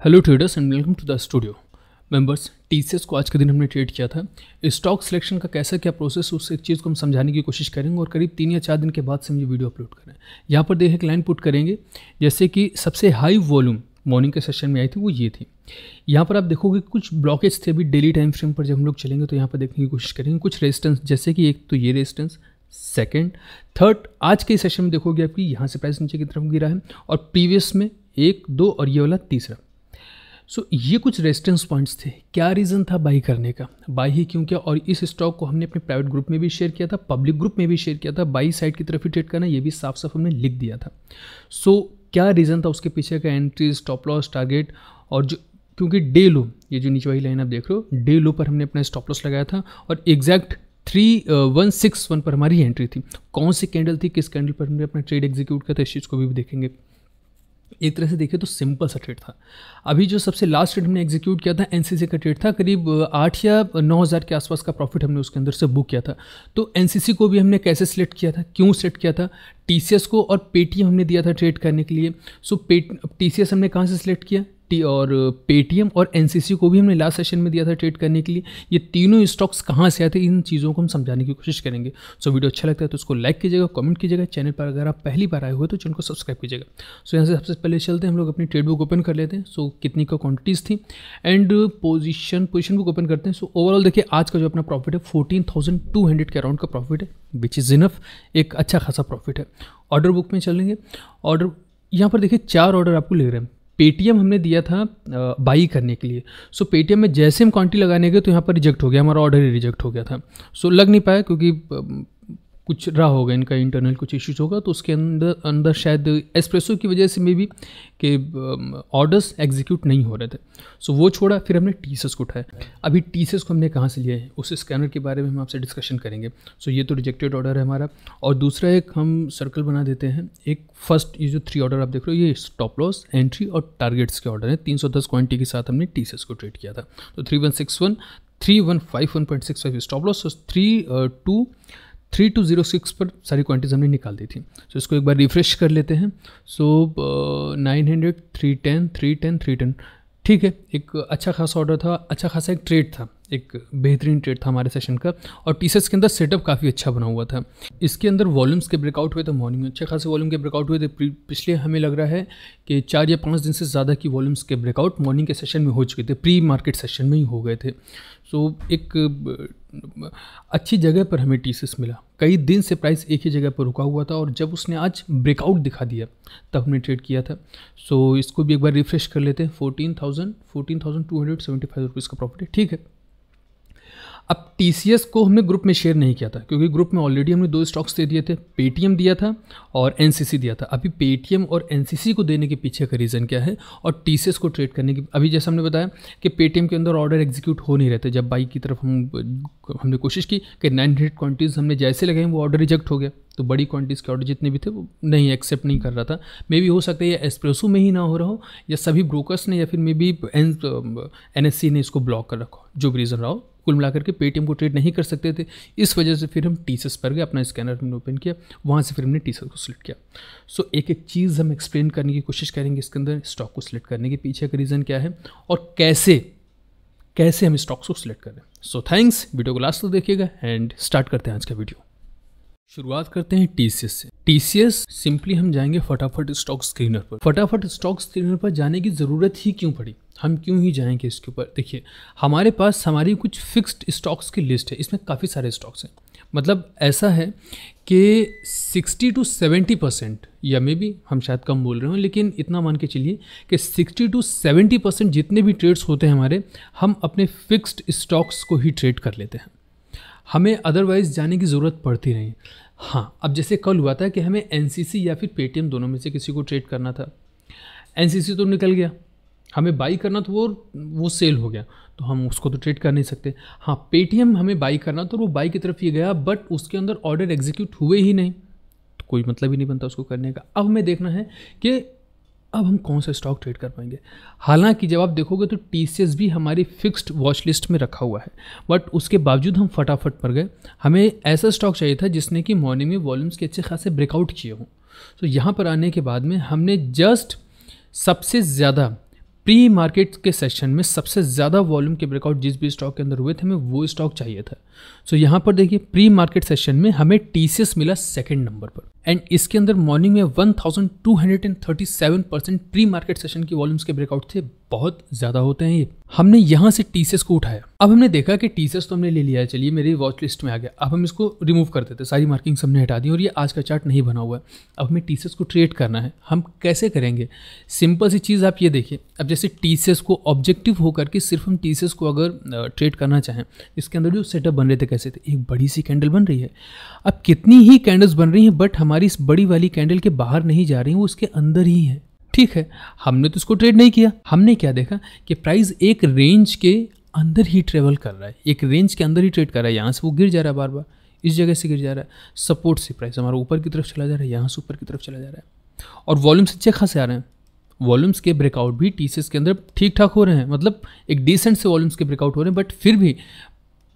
Hello traders and welcome to the studio members TCS को आज के दिन हमने ट्रेड किया था। स्टॉक सिलेक्शन का कैसा क्या प्रोसेस उस एक चीज़ को हम समझाने की कोशिश करेंगे और करीब तीन या चार दिन के बाद से हम ये वीडियो अपलोड करें। यहाँ पर देख एक लाइन पुट करेंगे। जैसे कि सबसे हाई वॉल्यूम मॉर्निंग के सेशन में आई थी, वो ये थी। यहाँ पर आप देखोगे कुछ ब्लॉकेज थे अभी डेली टाइम फ्रेम पर जब हम लोग चलेंगे तो यहाँ पर देखने की कोशिश करेंगे। कुछ रेजिस्टेंस जैसे कि एक तो ये रेजिस्टेंस सेकेंड थर्ड आज के सेशन में देखोगे आपकी यहाँ से प्राइस नीचे की तरफ़ गिरा है और प्रीवियस में एक, दो और ये वाला तीसरा। सो so, ये कुछ रेजिस्टेंस पॉइंट्स थे। क्या रीज़न था बाई करने का? बाई ही क्यों किया? और इस स्टॉक को हमने अपने प्राइवेट ग्रुप में भी शेयर किया था पब्लिक ग्रुप में भी शेयर किया था। बाई साइड की तरफ़ ही ट्रेड करना ये भी साफ़ साफ़ हमने लिख दिया था। सो so, क्या रीज़न था उसके पीछे का एंट्री स्टॉप लॉस टारगेट और जो क्योंकि डे लो ये जो नीचे वाली लाइन आप देख रहे हो डे लो पर हमने अपना स्टॉप लॉस लगाया था। और exact three one six one पर हमारी एंट्री थी। कौन सी कैंडल थी किस कैंडल पर हमने अपना ट्रेड एग्जीक्यूट किया था इस चीज़ को भी देखेंगे। एक तरह से देखें तो सिंपल सा ट्रेड था। अभी जो सबसे लास्ट ट्रेड हमने एग्जीक्यूट किया था एनसीसी का ट्रेड था, करीब आठ या नौ हज़ार के आसपास का प्रॉफिट हमने उसके अंदर से बुक किया था। तो एनसीसी को भी हमने कैसे सिलेक्ट किया था? क्यों सिलेक्ट किया था? टीसीएस को और पेटीएम हमने दिया था ट्रेड करने के लिए। सो पे टीसीएस हमने कहाँ से सिलेक्ट किया? टी और पेटीएम और एनसीसी को भी हमने लास्ट सेशन में दिया था ट्रेड करने के लिए। ये तीनों स्टॉक्स कहाँ से आए थे, इन चीज़ों को हम समझाने की कोशिश करेंगे। सो वीडियो अच्छा लगता है तो उसको लाइक कीजिएगा कमेंट कीजिएगा। चैनल पर अगर आप पहली बार आए हुए तो चैनल को सब्सक्राइब कीजिएगा। सो यहाँ से सबसे पहले चलते हैं, हम लोग अपनी ट्रेड बुक ओपन कर लेते हैं। सो कितनी का क्वान्टिटीज़ थी? And position position book open करते हैं। सो ओवरऑल देखिए, आज का जो अपना प्रॉफिट है फोर्टीन थाउज़ेंड टू हंड्रेड के अराउंड का प्रॉफिट है विच इज़ इनफ एक अच्छा खासा प्रॉफिट है। ऑर्डर बुक में चलेंगे। ऑर्डर यहाँ पर देखिए, चार ऑर्डर आपको ले रहे हैं। पेटीएम हमने दिया था बाई करने के लिए। सो so, पेटीएम में जैसे हम क्वान्टिटी लगाने गए तो यहाँ पर रिजेक्ट हो गया हमारा ऑर्डर ही रिजेक्ट हो गया था। सो so, लग नहीं पाया क्योंकि कुछ रहा होगा इनका इंटरनल कुछ इश्यूज़ होगा तो उसके अंदर अंदर शायद एस्प्रेसो की वजह से मे भी कि ऑर्डर्स एग्जीक्यूट नहीं हो रहे थे। सो so, वो छोड़ा फिर हमने टीसस को उठाया। अभी टीसस को हमने कहाँ से लिया है? उस स्कैनर के बारे में हम आपसे डिस्कशन करेंगे। सो so, ये तो रिजेक्टेड ऑर्डर है हमारा। और दूसरा एक हम सर्कल बना देते हैं। एक फ़र्स्ट ये जो थ्री ऑर्डर आप देख रहे हो ये स्टॉप लॉस एंट्री और टारगेट्स के ऑर्डर है। तीन सौ दस क्वान्टिटी के साथ हमने टीसस को ट्रेड किया था। तो three one six one three one five one point six five stop loss three two three two zero six पर सारी क्वांटिटीज हमने निकाल दी थी। सो so, इसको एक बार रिफ्रेश कर लेते हैं। So nine hundred three ten three ten three ten ठीक है एक अच्छा खासा ऑर्डर था अच्छा खासा एक ट्रेड था एक बेहतरीन ट्रेड था हमारे सेशन का। और टी के अंदर सेटअप काफ़ी अच्छा बना हुआ था। इसके अंदर वॉल्यूम्स के ब्रेकआउट हुए थे मॉर्निंग में अच्छे खासे वॉल्यूम के ब्रेकआउट हुए थे पिछले हमें लग रहा है कि चार या पाँच दिन से ज़्यादा की वॉल्यूम्स के ब्रेकआउट मॉर्निंग के सेशन में हो चुके थे प्री मार्केट सेशन में ही हो गए थे। सो एक अच्छी जगह पर हमें टीसीस मिला। कई दिन से प्राइस एक ही जगह पर रुका हुआ था और जब उसने आज ब्रेकआउट दिखा दिया, तब हमने ट्रेड किया था। सो इसको भी एक बार रिफ्रेश कर लेते हैं। Fourteen thousand fourteen thousand two hundred seventy five rupees का प्रॉफिट है ठीक है? अब TCS को हमने ग्रुप में शेयर नहीं किया था, क्योंकि ग्रुप में ऑलरेडी हमने दो स्टॉक्स दे दिए थे पेटीएम दिया था और NCC दिया था। अभी पेटीएम और NCC को देने के पीछे का रीज़न क्या है और TCS को ट्रेड करने की, अभी जैसे हमने बताया कि पेटीएम के अंदर ऑर्डर एग्जीक्यूट हो नहीं रहते जब बाइक की तरफ़ हम, हमने कोशिश की कि नाइन हंड्रेड हमने जैसे लगाए, वो ऑर्डर रिजेक्ट हो गया। तो बड़ी क्वांटिटीज़ के ऑर्डर जितने भी थे वो नहीं एक्सेप्ट नहीं कर रहा था। मे बी हो सकता है ये एस्प्रेसो में ही ना हो रहा हो या सभी ब्रोकर्स ने या फिर maybe N N S C ने इसको ब्लॉक कर रखा जो भी रीज़न रहा हो। कुल मिलाकर के पेटीएम को ट्रेड नहीं कर सकते थे। इस वजह से फिर हम टी पर गए अपना स्कैनर हमने ओपन किया वहाँ से फिर हमने टी को सिलेक्ट किया। सो so, एक एक चीज़ हम एक्सप्लेन करने की कोशिश करेंगे इसके अंदर स्टॉक को सिलेक्ट करने के पीछे का रीज़न क्या है और कैसे कैसे हम स्टॉक्स को सिलेक्ट करें सो थैंक्स वीडियो को लास्ट तक देखिएगा एंड स्टार्ट करते हैं आज का वीडियो शुरुआत करते हैं टीसीएस से। टीसीएस सिंपली हम जाएँगे फटाफट स्टॉक स्क्रीनर पर। फटाफट स्टॉक स्क्रीनर पर जाने की ज़रूरत ही क्यों पड़ी? हम क्यों ही जाएँगे इसके ऊपर? देखिए, हमारे पास, हमारी कुछ फिक्स्ड स्टॉक्स की लिस्ट है। इसमें काफ़ी सारे स्टॉक्स हैं। मतलब ऐसा है कि 60 टू 70 परसेंट या मे बी हम शायद कम बोल रहे हो, लेकिन इतना मान के चलिए कि 60 टू 70 परसेंट जितने भी ट्रेड्स होते हैं हमारे, हम अपने फिक्स्ड स्टॉक्स को ही ट्रेड कर लेते हैं। हमें अदरवाइज़ जाने की ज़रूरत पड़ती नहीं। हाँ अब जैसे कल हुआ था कि हमें एनसीसी या फिर पेटीएम दोनों में से किसी को ट्रेड करना था। एनसीसी तो निकल गया। हमें बाई करना तो वो वो सेल हो गया। तो हम उसको तो ट्रेड कर नहीं सकते। हाँ पेटीएम हमें बाई करना तो वो बाई की तरफ़ ही गया बट उसके अंदर ऑर्डर एग्जीक्यूट हुए ही नहीं। तो कोई मतलब ही नहीं बनता उसको करने का। अब हमें देखना है कि अब हम कौन सा स्टॉक ट्रेड कर पाएँगे? हालाँकि जब आप देखोगे तो TCS भी हमारी फिक्स्ड वॉच लिस्ट में रखा हुआ है। बट उसके बावजूद हम फटाफट पर गए। हमें ऐसा स्टॉक चाहिए था जिसने कि मॉर्निंग में वॉल्यूम्स के अच्छे खासे ब्रेकआउट किए हों। तो यहाँ पर आने के बाद में हमने जस्ट सबसे ज़्यादा प्री मार्केट के सेशन में सबसे ज़्यादा वॉल्यूम के ब्रेकआउट जिस भी स्टॉक के अंदर हुए थे हमें वो स्टॉक चाहिए था। सो so, यहाँ पर देखिए प्री मार्केट सेशन में हमें TCS मिला सेकेंड नंबर पर। एंड इसके अंदर मॉर्निंग में 1237 परसेंट प्री मार्केट सेशन की वॉल्यूम्स के ब्रेकआउट थे। बहुत ज़्यादा होते हैं ये। हमने यहाँ से टीसीएस को उठाया। अब हमने देखा कि टीसीएस तो हमने ले लिया है। चलिए, मेरी वॉच लिस्ट में आ गया। अब हम इसको रिमूव कर देते सारी मार्किंग्स हमने हटा दी और ये आज का चार्ट नहीं बना हुआ है। अब हमें टीसीएस को ट्रेड करना है। हम कैसे करेंगे? सिंपल सी चीज़ आप ये देखिए। अब जैसे टीसीएस को ऑब्जेक्टिव होकर के सिर्फ़ हम टीसीएस को अगर ट्रेड करना चाहें, इसके अंदर जो सेटअप बन रहे थे कैसे थे? एक बड़ी सी कैंडल बन रही है। अब कितनी ही कैंडल्स बन रही हैं बट हमारी इस बड़ी वाली कैंडल के बाहर नहीं जा रही, वो उसके अंदर ही है। ठीक है, हमने तो इसको ट्रेड नहीं किया। हमने क्या देखा कि प्राइस एक रेंज के अंदर ही ट्रेवल कर रहा है। एक रेंज के अंदर ही ट्रेड कर रहा है। यहाँ से वो गिर जा रहा है बार बार इस जगह से गिर जा रहा है। सपोर्ट से प्राइस हमारा ऊपर की तरफ़ चला जा रहा है। यहाँ से ऊपर की तरफ़ चला जा रहा है। और वॉल्यूम्स अच्छे खासे आ रहे हैं। वॉल्यूम्स के ब्रेकआउट भी टी के अंदर ठीक ठाक हो रहे हैं। मतलब एक डिसेंट से वॉल्यूम्स के ब्रेकआउट हो रहे हैं। बट फिर भी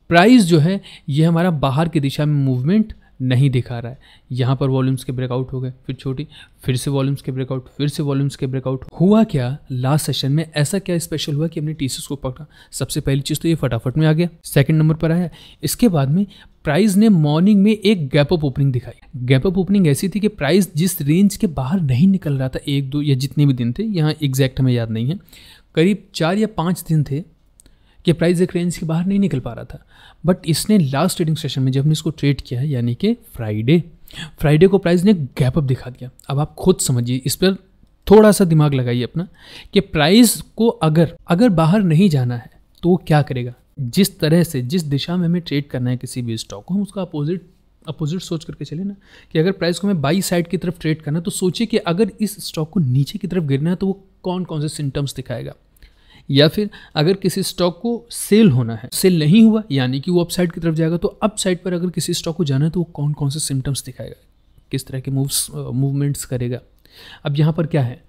प्राइस जो है, ये हमारा बाहर की दिशा में मूवमेंट नहीं दिखा रहा है। यहाँ पर वॉल्यूम्स के ब्रेकआउट हो गए, फिर छोटी, फिर से वॉल्यूम्स के ब्रेकआउट फिर से वॉल्यूम्स के ब्रेकआउट हुआ क्या? लास्ट सेशन में ऐसा क्या स्पेशल हुआ कि हमने टीसीएस को पकड़ा? सबसे पहली चीज़ तो ये फटाफट में आ गया। सेकेंड नंबर पर आया। इसके बाद में प्राइस ने मॉर्निंग में एक गैप अप ओपनिंग दिखाई। गैप अप ओपनिंग ऐसी थी कि प्राइस जिस रेंज के बाहर नहीं निकल रहा था, एक, दो या जितने भी दिन थे, यहाँ एग्जैक्ट हमें याद नहीं है, करीब चार या पाँच दिन थे। कि प्राइस एक रेंज के बाहर नहीं निकल पा रहा था। बट इसने लास्ट ट्रेडिंग सेशन में जब हमने इसको ट्रेड किया है यानी कि फ्राइडे फ्राइडे को प्राइस ने गैप अप दिखा दिया। अब आप खुद समझिए, इस पर थोड़ा सा दिमाग लगाइए अपना कि प्राइस को अगर अगर बाहर नहीं जाना है तो वो क्या करेगा? जिस तरह से, जिस दिशा में हमें ट्रेड करना है किसी भी स्टॉक को, हम उसका अपोजिट अपोजिट सोच करके चले ना, कि अगर प्राइस को हमें बाई साइड की तरफ़ ट्रेड करना है तो सोचिए कि अगर इस स्टॉक को नीचे की तरफ़ गिरना है तो वो कौन कौन से सिम्टम्स दिखाएगा। या फिर अगर किसी स्टॉक को सेल होना है सेल नहीं हुआ, यानी कि वो अपसाइड की तरफ़ जाएगा तो अपसाइड पर अगर किसी स्टॉक को जाना है तो वो कौन कौन से सिम्टम्स दिखाएगा? किस तरह के मूव्स मूवमेंट्स करेगा? अब यहाँ पर क्या है?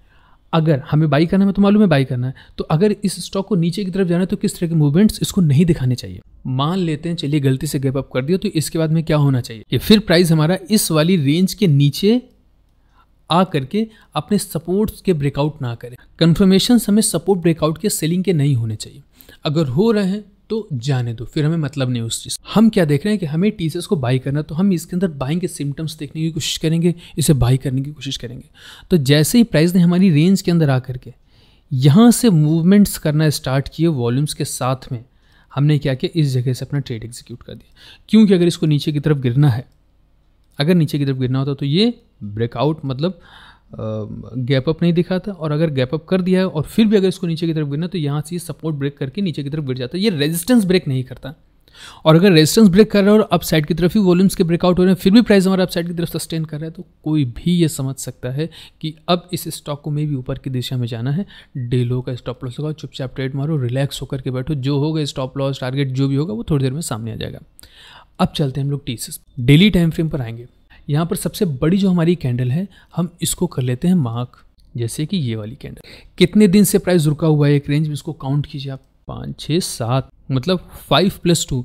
अगर हमें बाई करना है तो मालूम है बाई करना है तो अगर इस स्टॉक को नीचे की तरफ़ जाना है तो किस तरह के मूवमेंट्स इसको नहीं दिखाने चाहिए। मान लेते हैं, चलिए गलती से गैप अप कर दिया तो इसके बाद में क्या होना चाहिए? कि फिर प्राइस हमारा इस वाली रेंज के नीचे आ करके अपने सपोर्ट्स के ब्रेकआउट ना करें। कन्फर्मेशन हमें सपोर्ट ब्रेकआउट के सेलिंग के नहीं होने चाहिए। अगर हो रहे हैं तो जाने दो। फिर हमें मतलब नहीं उस चीज़। हम क्या देख रहे हैं कि हमें टीचर्स को बाई करना तो हम इसके अंदर बाइंग के सिम्टम्स देखने की कोशिश करेंगे, इसे बाई करने की कोशिश करेंगे। तो जैसे ही प्राइस ने हमारी रेंज के अंदर आ करके यहाँ से मूवमेंट्स करना स्टार्ट किए वॉल्यूम्स के साथ में, हमने क्या किया? इस जगह से अपना ट्रेड एग्जीक्यूट कर दिया। क्योंकि अगर इसको नीचे की तरफ़ गिरना है अगर नीचे की तरफ़ गिरना होता तो ये ब्रेकआउट मतलब गैप अप नहीं दिखा था और अगर गैप अप कर दिया है और फिर भी अगर इसको नीचे की तरफ़ गिरना तो यहाँ से ये सपोर्ट ब्रेक करके नीचे की तरफ़ गिर जाता है। ये रेजिस्टेंस ब्रेक नहीं करता। और अगर रेजिस्टेंस ब्रेक कर रहा है और अप साइड की तरफ़ ही वॉल्यूम्स के ब्रेकआउट हो रहे हैं, फिर भी प्राइस हमारा अप साइड की तरफ़ सस्टेन कर रहा है तो कोई भी ये समझ सकता है कि अब इस स्टॉक को मे भी ऊपर की दिशा में जाना है। डे लो का स्टॉप लॉस लगाओ चुपचाप ट्रेड मारो रिलैक्स होकर के बैठो। जो होगा स्टॉप लॉस टारगेट जो भी होगा, वो थोड़ी देर में सामने आ जाएगा। अब चलते हैं हम लोग टी डेली टाइम फ्रेम पर आएँगे। यहाँ पर सबसे बड़ी जो हमारी कैंडल है, हम इसको कर लेते हैं मार्क जैसे कि ये वाली कैंडल कितने दिन से प्राइस रुका हुआ है एक रेंज में, इसको काउंट कीजिए आप। पाँच छः सात मतलब five plus two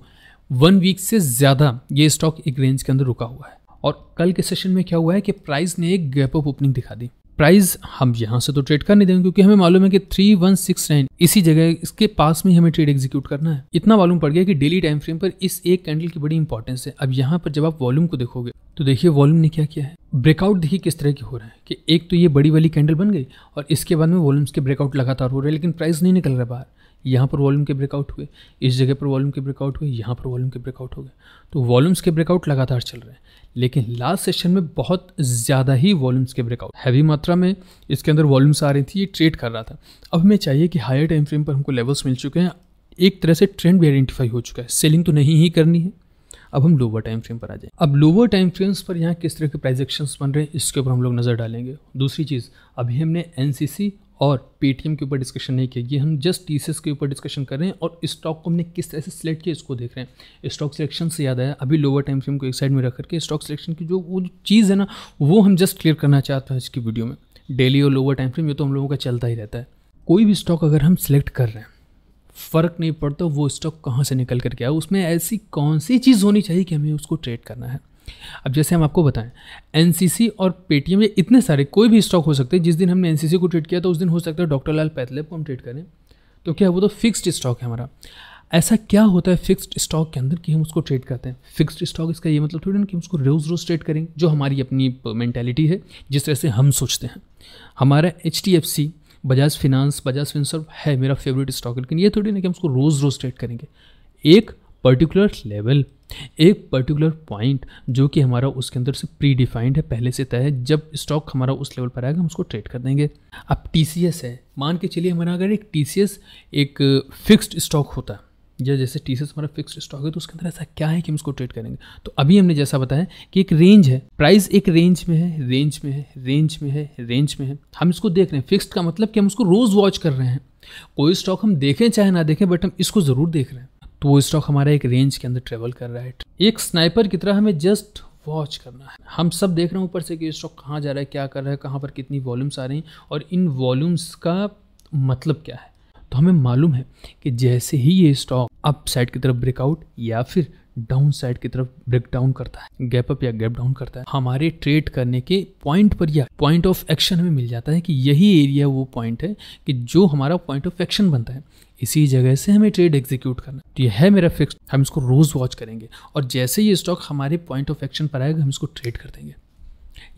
one week से ज़्यादा ये स्टॉक एक रेंज के अंदर रुका हुआ है। और कल के सेशन में क्या हुआ है कि प्राइस ने एक गैप ऑफ़ ओपनिंग दिखा दी। प्राइस हम यहाँ से तो ट्रेड कर नहीं देंगे, क्योंकि हमें मालूम है कि थ्री वन सिक्स नाइन इसी जगह, इसके पास में हमें ट्रेड एग्जीक्यूट करना है। इतना मालूम पड़ गया कि डेली टाइम फ्रेम पर इस एक कैंडल की बड़ी इंपॉर्टेंस है। अब यहाँ पर जब आप वॉल्यूम को देखोगे तो देखिए वॉल्यूम ने क्या किया है? ब्रेकआउट देखिए किस तरह के हो रहा है, कि एक तो ये बड़ी वाली कैंडल बन गई और इसके बाद में वॉल्यूम्स के ब्रेकआउट लगातार हो रहे हैं, लेकिन प्राइस नहीं निकल रहा बाहर। यहाँ पर वॉल्यूम के ब्रेकआउट हुए। इस जगह पर वॉल्यूम के ब्रेकआउट हुए, यहाँ पर वॉल्यूम के ब्रेकआउट हो गए। तो वॉल्यूम्स के ब्रेकआउट लगातार चल रहे हैं। लेकिन लास्ट सेशन में बहुत ज़्यादा ही वॉल्यूम्स के ब्रेकआउट हैवी मात्रा में इसके अंदर वॉल्यूम्स आ रही थी, ये ट्रेड कर रहा था। अब हमें चाहिए कि हायर टाइम फ्रेम पर हमको लेवल्स मिल चुके हैं। एक तरह से ट्रेंड भी आइडेंटिफाई हो चुका है। सेलिंग तो नहीं ही करनी है। अब हम लोअर टाइम फ्रेम पर आ जाए। अब लोअर टाइम फ्रेम्स पर यहाँ किस तरह के प्राइजेक्शंस बन रहे हैं, इसके ऊपर हम लोग नज़र डालेंगे। दूसरी चीज़, अभी हमने एनसीसी और पेटीएम के ऊपर डिस्कशन नहीं किया। ये हम जस्ट टी के ऊपर डिस्कशन कर रहे हैं और स्टॉक को हमने किस तरह से सिलेक्ट किया इसको देख रहे हैं। स्टॉक सिलेक्शन से याद आया, अभी लोअर टाइम फ्रेम को एक साइड में रख करके स्टॉक सिलेक्शन की जो वो चीज़ है ना, वो हम जस्ट क्लियर करना चाहते हैं इसकी वीडियो में। डेली और लोअर टाइम फ्रेम ये तो हम लोगों का चलता ही रहता है। कोई भी स्टॉक अगर हम सिलेक्ट कर रहे हैं, फ़र्क नहीं पड़ता वो स्टॉक कहाँ से निकल करके आया। उसमें ऐसी कौन सी चीज़ होनी चाहिए कि हमें उसको ट्रेड करना है? अब जैसे हम आपको बताएँ एनसीसी और पेटीएम ये इतने सारे, कोई भी स्टॉक हो सकते हैं, जिस दिन हमने एनसीसी को ट्रेड किया तो उस दिन हो सकता है डॉक्टर लाल पैथलेब को हम ट्रेड करें। तो क्या वो तो फिक्स्ड स्टॉक है हमारा। ऐसा क्या होता है फिक्स्ड स्टॉक के अंदर कि हम उसको ट्रेड करते हैं? फिक्स्ड स्टॉक इसका ये मतलब थोड़ी ना कि उसको रोज़ रोज़ ट्रेड करेंगे जो हमारी अपनी मैंटेलिटी है, जिस तरह से हम सोचते हैं। हमारा H D F C Bajaj Finance Bajaj Finserv है मेरा फेवरेट स्टॉक लेकिन ये थोड़ी ना कि हम उसको रोज़ रोज़ ट्रेड करेंगे। एक पर्टिकुलर लेवल एक पर्टिकुलर पॉइंट जो कि हमारा उसके अंदर से प्री डिफाइंड है, पहले से तय है। जब स्टॉक हमारा उस लेवल पर आएगा, हम उसको ट्रेड कर देंगे। अब टीसीएस है। मान के चलिए, हमारा अगर एक टीसीएस एक फिक्स्ड स्टॉक होता या जैसे टीसीएस हमारा फिक्स्ड स्टॉक है तो उसके अंदर ऐसा क्या है कि हम उसको ट्रेड करेंगे? तो अभी हमने जैसा बताया कि एक रेंज है। प्राइस एक रेंज में है रेंज में है रेंज में है रेंज में है। हम इसको देख रहे हैं। फिक्स्ड का मतलब कि हम उसको रोज़ वॉच कर रहे हैं। कोई स्टॉक हम देखें चाहे ना देखें बट हम इसको ज़रूर देख रहे हैं। तो वो स्टॉक हमारा एक रेंज के अंदर ट्रेवल कर रहा है। एक स्नाइपर की तरह हमें जस्ट वॉच करना है। हम सब देख रहे हैं ऊपर से कि स्टॉक कहाँ जा रहा है, क्या कर रहा है, कहाँ पर कितनी वॉल्यूम्स आ रही हैं और इन वॉल्यूम्स का मतलब क्या है? तो हमें मालूम है कि जैसे ही ये स्टॉक अप साइड की तरफ़ ब्रेकआउट या फिर डाउन साइड की तरफ़ ब्रेक डाउन करता है गैप अप या गैप डाउन करता है, हमारे ट्रेड करने के पॉइंट पर या पॉइंट ऑफ़ एक्शन हमें मिल जाता है कि यही एरिया वो पॉइंट है कि जो हमारा पॉइंट ऑफ़ एक्शन बनता है। इसी जगह से हमें ट्रेड एग्जीक्यूट करना तो ये है मेरा फिक्स हम इसको रोज वॉच करेंगे। और जैसे ये स्टॉक हमारे पॉइंट ऑफ़ एक्शन पर आएगा, हम इसको ट्रेड कर देंगे।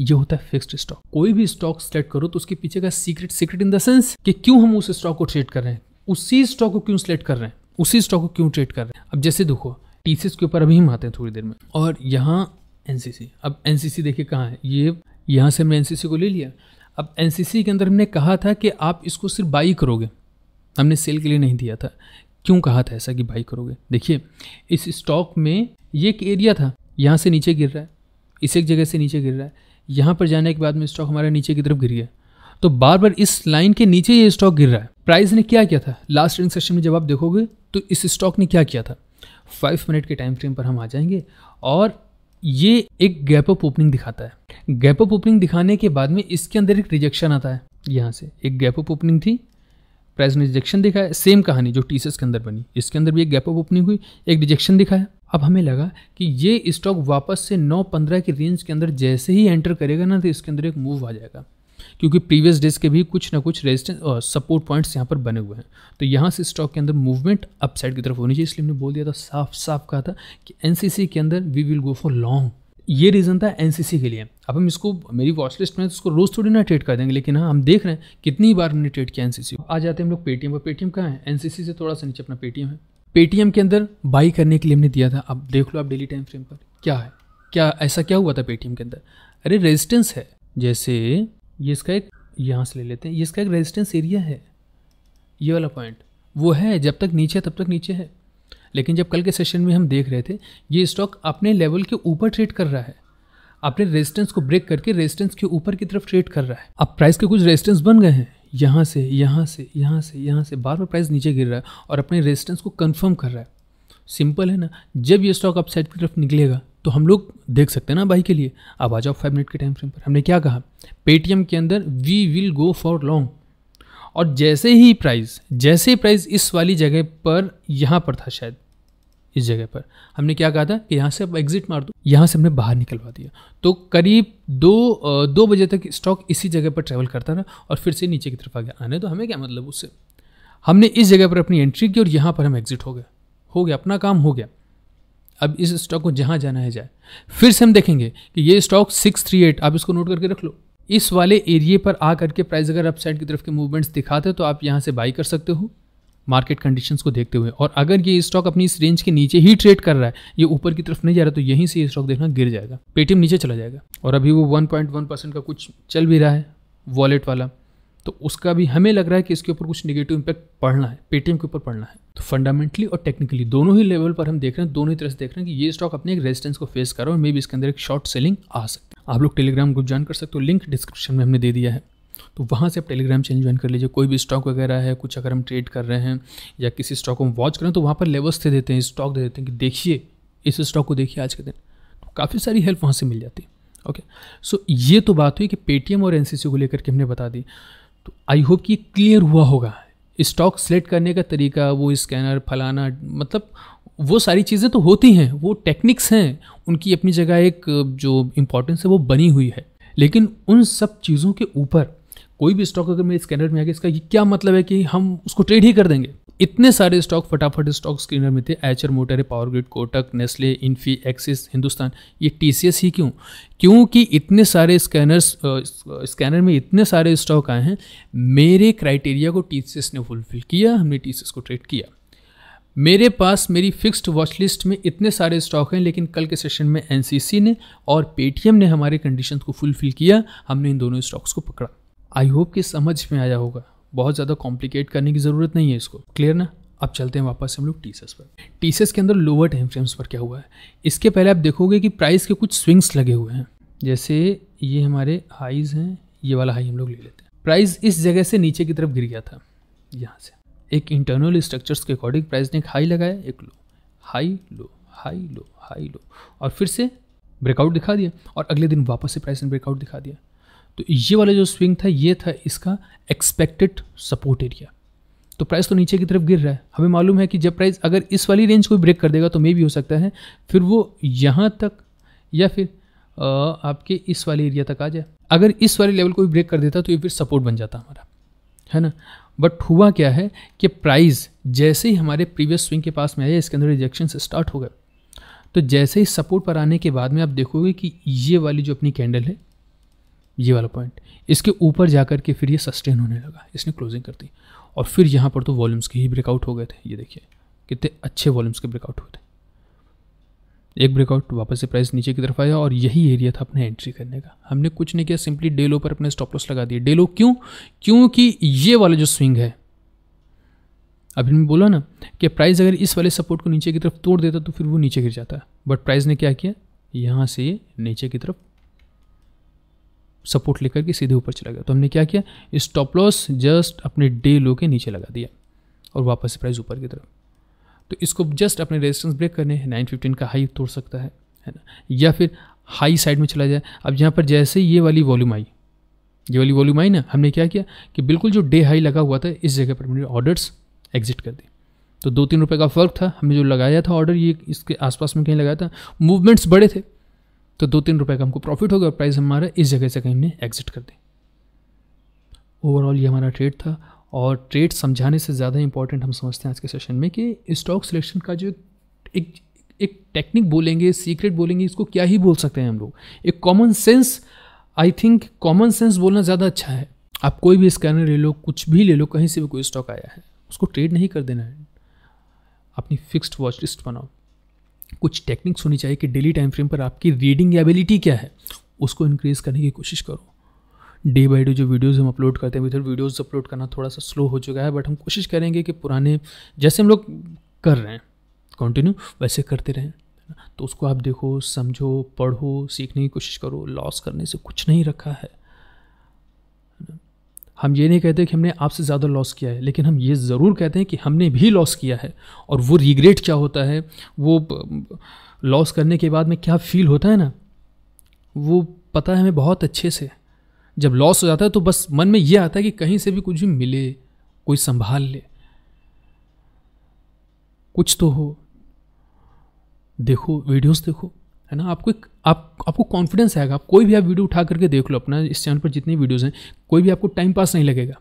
ये होता है फिक्स्ड स्टॉक कोई भी स्टॉक सेलेक्ट करो तो उसके पीछे का secret secret in the sense कि क्यों हम उस स्टॉक को ट्रेड कर रहे हैं? उसी स्टॉक को क्यों सिलेक्ट कर रहे हैं? उसी स्टॉक को क्यों ट्रेड कर रहे हैं? अब जैसे देखो टी के ऊपर अभी हम आते हैं थोड़ी देर में। और यहाँ एन अब एनसीसी देखिए कहाँ है। ये, यहाँ से हमने एन को ले लिया। अब एनसीसी के अंदर हमने कहा था कि आप इसको सिर्फ़ बाई करोगे। हमने सेल के लिए नहीं दिया था। क्यों कहा था ऐसा कि बाई करोगे? देखिए, इस स्टॉक में ये एक एरिया था, यहाँ से नीचे गिर रहा है, इस एक जगह से नीचे गिर रहा है, यहाँ पर जाने के बाद में स्टॉक हमारा नीचे की तरफ़ गिर गया। तो बार बार इस लाइन के नीचे ये स्टॉक गिर रहा है। प्राइस ने क्या किया था? लास्ट ट्रेडिंग सेशन में जब आप देखोगे तो इस स्टॉक ने क्या किया था? फाइव मिनट के टाइम फ्रेम पर हम आ जाएँगे और ये एक गैप अप ओपनिंग दिखाता है। गैप अप ओपनिंग दिखाने के बाद में इसके अंदर एक रिजेक्शन आता है, यहाँ से। एक गैप अप ओपनिंग थी प्राइस ने रिजेक्शन दिखाया सेम कहानी जो टी के अंदर बनी। इसके अंदर भी एक गैप अप ओपनिंग हुई, एक रिजेक्शन दिखाया। अब हमें लगा कि ये स्टॉक वापस से नौ पंद्रह की रेंज के अंदर जैसे ही एंटर करेगा ना तो इसके अंदर एक मूव आ जाएगा। क्योंकि प्रीवियस डेज़ के भी कुछ ना कुछ रेजिस्टेंस और सपोर्ट पॉइंट्स यहाँ पर बने हुए हैं। तो यहाँ से स्टॉक के अंदर मूवमेंट अपसाइड की तरफ़ होनी चाहिए, इसलिए हमने बोल दिया था, साफ़ साफ़ कहा था कि एनसीसी के अंदर we will go for long ये रीज़न था एनसीसी के लिए। अब हम इसको, मेरी वॉच लिस्ट में इसको रोज़ थोड़ी ना ट्रेड कर देंगे, लेकिन हाँ हम देख रहे हैं कितनी बार हमने ट्रेड किया एनसीसी आ जाते हैं हम लोग पेटीएम पर। पेटीएम कहाँ है? एनसीसी से थोड़ा सा नीचे अपना पेटीएम है। पेटीएम के अंदर बाई करने के लिए हमने दिया था। अब देख लो आप डेली टाइम फ्रेम पर। क्या है? क्या ऐसा क्या हुआ था पेटीएम के अंदर? अरे रेजिस्टेंस है। जैसे ये इसका एक, यहाँ से ले लेते हैं। ये इसका एक रेजिस्टेंस एरिया है। ये वाला पॉइंट वो है, जब तक नीचे है, तब तक नीचे है। लेकिन जब कल के सेशन में हम देख रहे थे, ये स्टॉक अपने लेवल के ऊपर ट्रेड कर रहा है। अपने रेजिस्टेंस को ब्रेक करके रेजिस्टेंस के ऊपर की तरफ़ ट्रेड कर रहा है। अब प्राइस के कुछ रेजिस्टेंस बन गए हैं। यहाँ से यहाँ से यहाँ से यहाँ से बार बार प्राइस नीचे गिर रहा है और अपने रेजिस्टेंस को कंफर्म कर रहा है। सिंपल है ना? जब ये स्टॉक अपसाइड की तरफ़ निकलेगा तो हम लोग देख सकते हैं ना बाई के लिए। अब आ जाओ फाइव मिनट के टाइम फ्रेम पर। हमने क्या कहा? पेटीएम के अंदर we will go for long और जैसे ही प्राइस जैसे प्राइस इस वाली जगह पर, यहाँ पर था शायद, इस जगह पर। हमने क्या कहा था कि यहाँ से अब एग्जिट मार दो, यहाँ से हमने बाहर निकलवा दिया। तो करीब दो दो बजे तक स्टॉक इसी जगह पर ट्रेवल करता रहा और फिर से नीचे की तरफ़ आ गया। आने तो हमें क्या मतलब उससे? हमने इस जगह पर अपनी एंट्री की और यहाँ पर हम एग्जिट हो गए। हो गया, अपना काम हो गया। अब इस स्टॉक को जहाँ जाना है, जाए। फिर से हम देखेंगे कि ये स्टॉक सिक्स थ्री एट आप इसको नोट करके रख लो। इस वाले एरिए पर आ करके प्राइस अगर अपसाइड की तरफ़ के मूवमेंट्स दिखाते तो आप यहाँ से बाई कर सकते हो मार्केट कंडीशंस को देखते हुए। और अगर ये स्टॉक अपनी इस रेंज के नीचे ही ट्रेड कर रहा है, ये ऊपर की तरफ़ नहीं जा रहा तो यहीं से ये स्टॉक देखना गिर जाएगा। पेटीएम नीचे चला जाएगा। और अभी वो 1.1 परसेंट का कुछ चल भी रहा है वॉलेट वाला तो उसका भी हमें लग रहा है कि इसके ऊपर कुछ निगेटिव इम्पैक्ट पड़ना है पेटीएम के ऊपर पड़ना है। तो फंडामेंटली और टेक्निकली दोनों ही लेवल पर हम देख रहे हैं, दोनों ही तरह से देख रहे हैं कि ये स्टॉक अपने एक रेजिस्टेंस को फेस करो और मे भी इसके अंदर एक शॉर्ट सेलिंग आ सकती आप लोग टेलीग्राम ग्रुप ज्वाइन कर सकते हो, लिंक डिस्क्रिप्शन में हमने दे दिया है। तो वहाँ से आप टेलीग्राम चैनल ज्वाइन कर लीजिए, कोई भी स्टॉक वगैरह है, कुछ अगर हम ट्रेड कर रहे हैं या किसी स्टॉक को हम वॉच करें तो वहाँ पर लेवल्स दे देते हैं, स्टॉक दे देते हैं कि देखिए, इस स्टॉक को देखिए आज के दिन। तो काफ़ी सारी हेल्प वहाँ से मिल जाती है। ओके, सो ये तो बात हुई कि पेटीएम और एनसीसी को लेकर के हमने बता दी। तो आई होप कि क्लियर हुआ होगा। स्टॉक सेलेक्ट करने का तरीका, वो स्कैनर, फलाना मतलब वो सारी चीज़ें तो होती हैं, वो टेक्निक्स हैं, उनकी अपनी जगह एक, जो इम्पोर्टेंस है वो बनी हुई है। लेकिन उन सब चीज़ों के ऊपर कोई भी स्टॉक अगर मेरे स्कैनर में आ गया इसका क्या मतलब है कि हम उसको ट्रेड ही कर देंगे? इतने सारे स्टॉक फटाफट स्टॉक स्क्रीनर में थे Eicher Motor Power Grid Kotak Nestle Infy Axis Hindustan ये टीसीएस ही क्यों? क्योंकि इतने सारे स्कैनर्स स्कैनर में इतने सारे स्टॉक आए हैं, मेरे क्राइटेरिया को टीसीएस ने फुलफिल किया, हमने टीसीएस को ट्रेड किया। मेरे पास, मेरी फिक्स्ड वॉच लिस्ट में इतने सारे स्टॉक हैं, लेकिन कल के सेशन में एनसीसी ने और पेटीएम ने हमारे कंडीशन को फुलफिल किया, हमने इन दोनों स्टॉक्स को पकड़ा। आई होप कि समझ में आया होगा। बहुत ज़्यादा कॉम्प्लिकेट करने की ज़रूरत नहीं है इसको। क्लियर ना? अब चलते हैं वापस हम लोग टीसस पर। टीसस के अंदर लोअर टाइम फ्रेम्स पर क्या हुआ है? इसके पहले आप देखोगे कि प्राइस के कुछ स्विंग्स लगे हुए हैं। जैसे ये हमारे हाईज हैं, ये वाला हाई हम लोग ले लेते हैं। प्राइस इस जगह से नीचे की तरफ़ गिर गया था। यहाँ से। एक इंटरनल स्ट्रक्चर्स के अकॉर्डिंग प्राइस ने एक हाई लगाया, एक low high low high low high low और फिर से ब्रेकआउट दिखा दिया। और अगले दिन वापस से प्राइस ने ब्रेकआउट दिखा दिया। तो ये वाला जो स्विंग था ये था इसका एक्सपेक्टेड सपोर्ट एरिया तो प्राइस तो नीचे की तरफ़ गिर रहा है। हमें मालूम है कि जब प्राइस अगर इस वाली रेंज को ब्रेक कर देगा तो मे भी हो सकता है फिर वो यहाँ तक या फिर आ, आपके इस वाले एरिया तक आ जाए। अगर इस वाले लेवल को भी ब्रेक कर देता तो ये फिर सपोर्ट बन जाता हमारा है ना? बट हुआ क्या है कि प्राइस जैसे ही हमारे प्रीवियस स्विंग के पास में आया इसके अंदर रिजेक्शन स्टार्ट हो गए। तो जैसे ही सपोर्ट पर आने के बाद में आप देखोगे कि ये वाली जो अपनी कैंडल है ये वाला पॉइंट इसके ऊपर जाकर के फिर ये सस्टेन होने लगा। इसने क्लोजिंग कर दी। और फिर यहाँ पर तो वॉल्यूम्स के ही ब्रेकआउट हो गए थे। ये देखिए, कितने अच्छे वॉल्यूम्स के ब्रेकआउट हुए थे। एक ब्रेकआउट वापस से प्राइस नीचे की तरफ़ आया और यही एरिया था अपने एंट्री करने का। हमने कुछ नहीं किया सिंपली डेलो पर अपने स्टॉप लॉस लगा दिए। डेलो क्यों? क्योंकि ये वाला जो स्विंग है, अभी मैं बोला ना कि प्राइस अगर इस वाले सपोर्ट को नीचे की तरफ़ तोड़ देता तो फिर वो नीचे गिर जाता। बट प्राइस ने क्या किया? यहाँ से ये नीचे की तरफ़ सपोर्ट लेकर के सीधे ऊपर चला गया। तो हमने क्या किया? स्टॉप लॉस जस्ट अपने डे लो के नीचे लगा दिया और वापस प्राइस ऊपर की तरफ़। तो इसको जस्ट अपने रेजिस्टेंस ब्रेक करने हैं। नाइन फिफ्टीन का हाई तोड़ सकता है है ना? या फिर हाई साइड में चला जाए। अब यहाँ पर जैसे ये वाली वॉल्यूम आई, ये वाली वॉल्यूम आई ना, हमने क्या किया कि बिल्कुल जो डे हाई लगा हुआ था, इस जगह पर हमने ऑर्डर्स एग्जिट कर दिए तो दो तीन रुपये का फ़र्क था। हमने जो लगाया था ऑर्डर ये इसके आसपास में कहीं लगाया था। मूवमेंट्स बड़े थे। तो दो तीन रुपये का हमको प्रॉफिट हो गया प्राइस हमारा इस जगह से कहीं हमने एग्जिट कर दी। ओवरऑल ये हमारा ट्रेड था और ट्रेड समझाने से ज़्यादा इंपॉर्टेंट हम समझते हैं आज के सेशन में कि स्टॉक सिलेक्शन का जो एक एक टेक्निक बोलेंगे सीक्रेट बोलेंगे, इसको क्या ही बोल सकते हैं हम लोग। एक common sense I think common sense बोलना ज़्यादा अच्छा है। आप कोई भी स्कैनर ले लो, कुछ भी ले लो, कहीं से भी कोई स्टॉक आया है, उसको ट्रेड नहीं कर देना है। अपनी फिक्स्ड वॉच लिस्ट बनाओ। कुछ टेक्निक्स होनी चाहिए कि डेली टाइम फ्रेम पर आपकी रीडिंग एबिलिटी क्या है, उसको इंक्रीज़ करने की कोशिश करो। डे बाई डे जो वीडियोज़ हम अपलोड करते हैं, इधर वीडियोज़ अपलोड करना थोड़ा सा स्लो हो चुका है बट हम कोशिश करेंगे कि पुराने, जैसे हम लोग कर रहे हैं कंटिन्यू वैसे करते रहें। तो उसको आप देखो, समझो, पढ़ो, सीखने की कोशिश करो लॉस करने से कुछ नहीं रखा है। हम ये नहीं कहते कि हमने आपसे ज़्यादा लॉस किया है, लेकिन हम ये ज़रूर कहते हैं कि हमने भी लॉस किया है। और वो रिग्रेट क्या होता है? वो लॉस करने के बाद में क्या फील होता है ना? वो पता है हमें बहुत अच्छे से। जब लॉस हो जाता है तो बस मन में ये आता है कि कहीं से भी कुछ भी मिले, कोई संभाल ले। कुछ तो हो। देखो वीडियोस देखो। है ना? आपको एक, आप, आपको कॉन्फिडेंस आएगा। आप कोई भी आप वीडियो उठा करके देख लो अपना, इस चैनल पर जितनी वीडियोज़ हैं, कोई भी आपको टाइम पास नहीं लगेगा।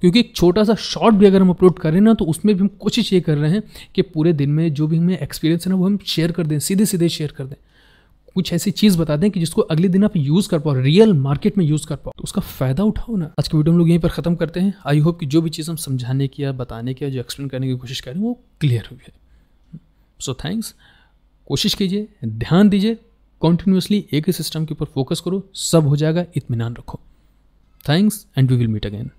क्योंकि एक छोटा सा शॉर्ट भी अगर हम अपलोड कर ना तो उसमें भी हम कोशिश ये कर रहे हैं कि पूरे दिन में जो भी हमें एक्सपीरियंस है ना, वो हम शेयर कर दें सीधे सीधे शेयर कर दें। कुछ ऐसी चीज़ बता दें कि जिसको अगले दिन आप यूज़ कर पाओ रियल मार्केट में यूज़ कर पाओ। तो उसका फ़ायदा उठाओ ना। आज की वीडियो हम लोग यहीं पर ख़त्म करते हैं। आई होप कि जो भी चीज़ हम समझाने की या बताने की या जो एक्सप्लेन करने की कोशिश करें वो क्लियर हुई है सो थैंक्स कोशिश कीजिए, ध्यान दीजिए कॉन्टिन्यूसली एक ही सिस्टम के ऊपर फोकस करो, सब हो जाएगा इतमान रखो। Thanks and we will meet again